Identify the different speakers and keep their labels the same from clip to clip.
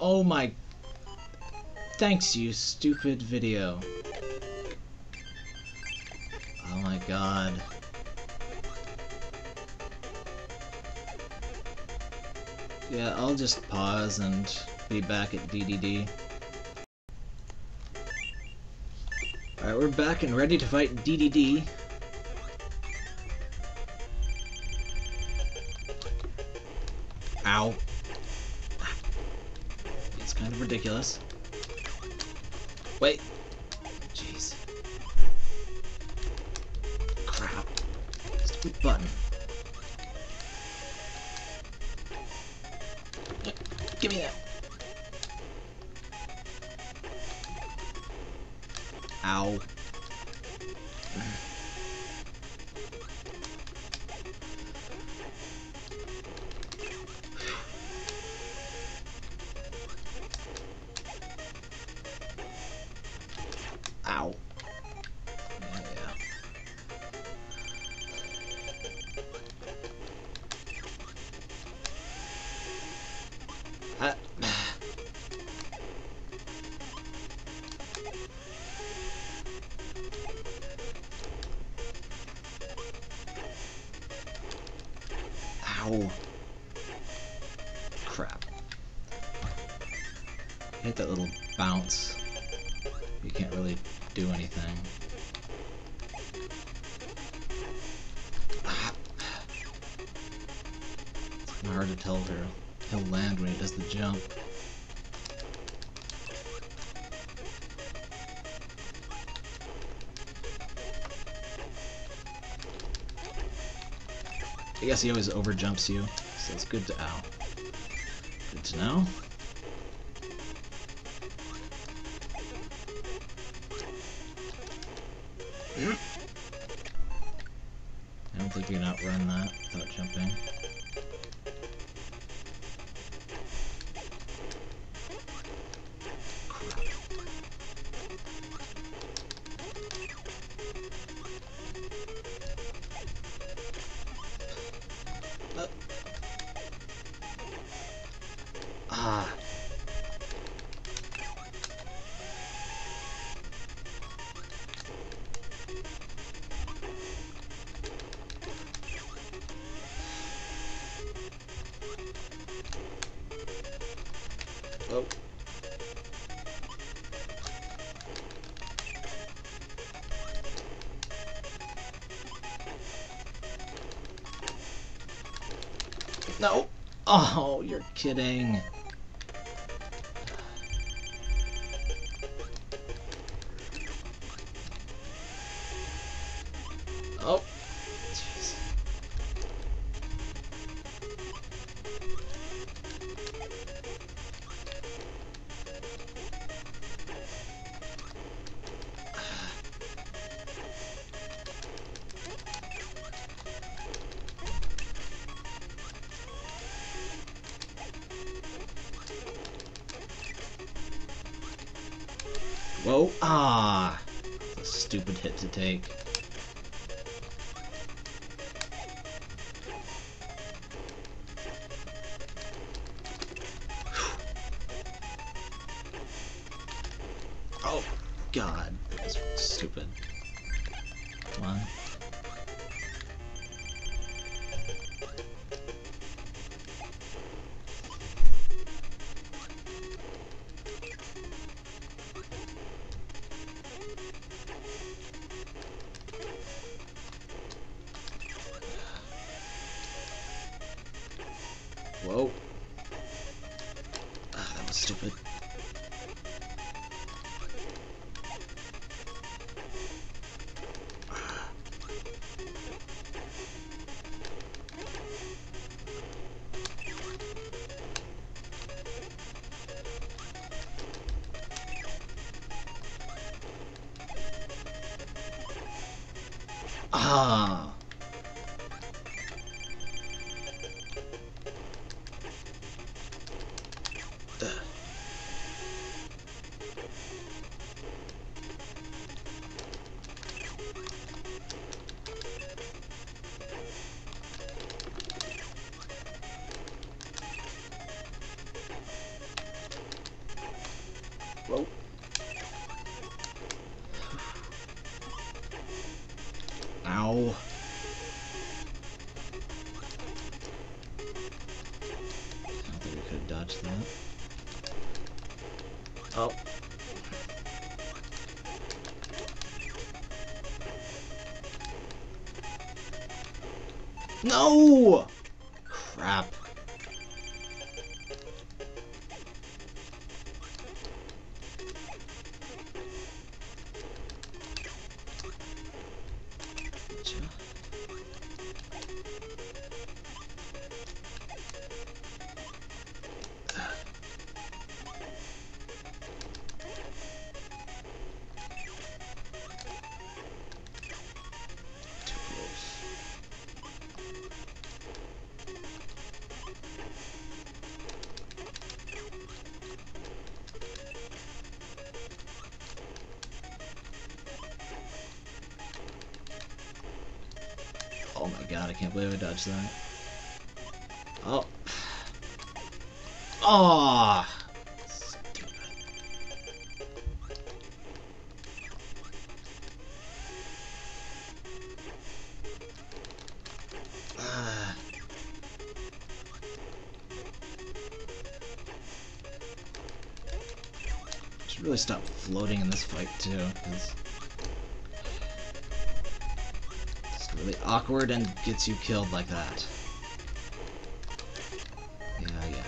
Speaker 1: Oh my... Thanks, you stupid video. Oh my god. Yeah, I'll just pause and be back at Dedede. Alright, we're back and ready to fight Dedede. Ow. It's kind of ridiculous. Wait. Jeez. Crap. Stupid button. Give me that. Ow. Uh, Ow. Crap. Hate that little bounce. You can't really do anything. Ah. It's hard to tell where he'll land when he does the jump. I guess he always overjumps you, so it's good to ow. Good to know. No. Oh, you're kidding. Oh. Jeez. Whoa. Ah. Stupid hit to take. Oh, God. Stupid. Come on. Whoa. Ah, that was stupid. Ah.
Speaker 2: Whoa.
Speaker 1: Ow. I don't think we could have dodged that.
Speaker 2: Oh.
Speaker 1: No! Crap. God, I can't believe I dodged that. Oh. Oh. Should really stop floating in this fight too, because really awkward and gets you killed like that. Yeah, yeah.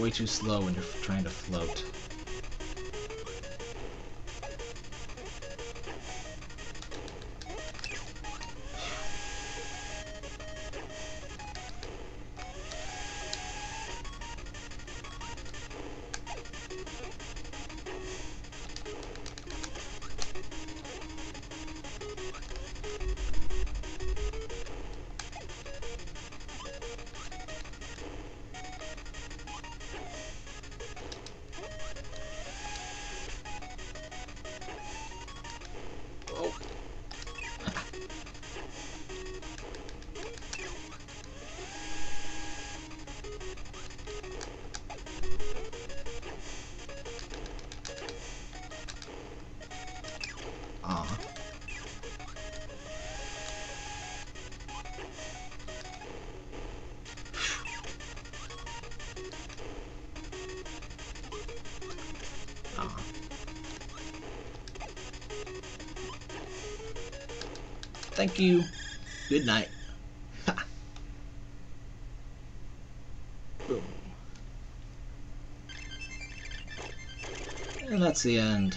Speaker 1: Way too slow when you're trying to float. Thank you. Good night. And that's the end.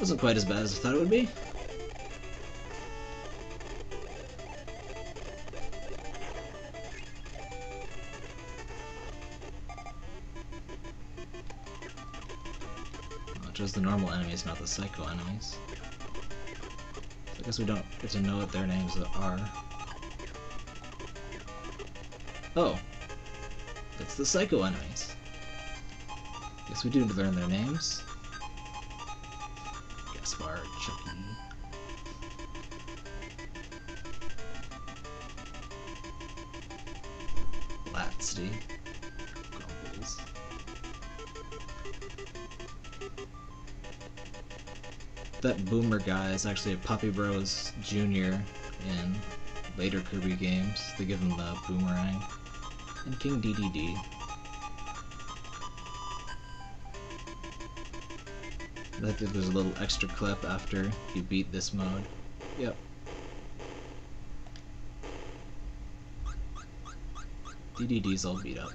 Speaker 1: Wasn't quite as bad as I thought it would be. Just the normal enemies, not the psycho enemies. I guess we don't get to know what their names are. Oh. That's the psycho enemies. Guess we do learn their names. Gaspar, Chucky. Latsty. That boomer guy is actually a Poppy Bros Jr. in later Kirby games. They give him the boomerang. And King Dedede. I think there's a little extra clip after you beat this mode. Yep. Dedede's all beat up.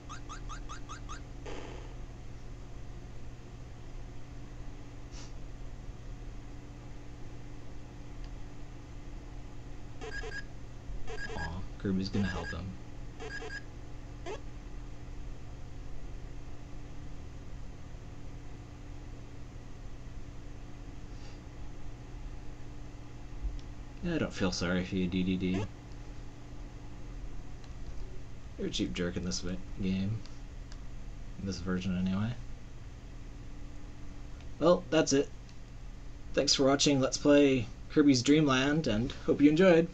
Speaker 1: Kirby's gonna help him. I don't feel sorry for you, Dedede. You're a cheap jerk in this game. In this version, anyway. Well, that's it. Thanks for watching Let's Play Kirby's Dream Land, and hope you enjoyed!